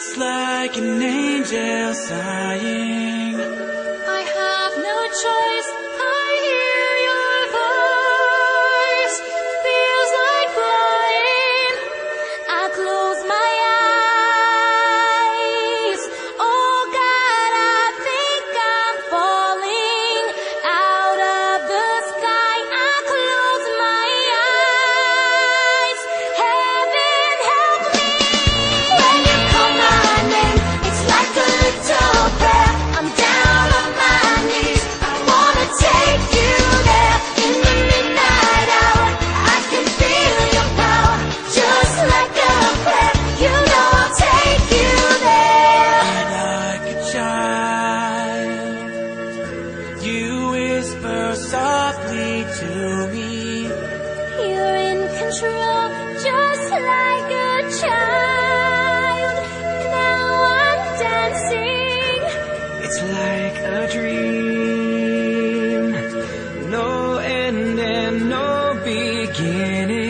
It's like an angel sighing. closely to me. You're in control, just like a child. Now I'm dancing. It's like a dream. No end and no beginning.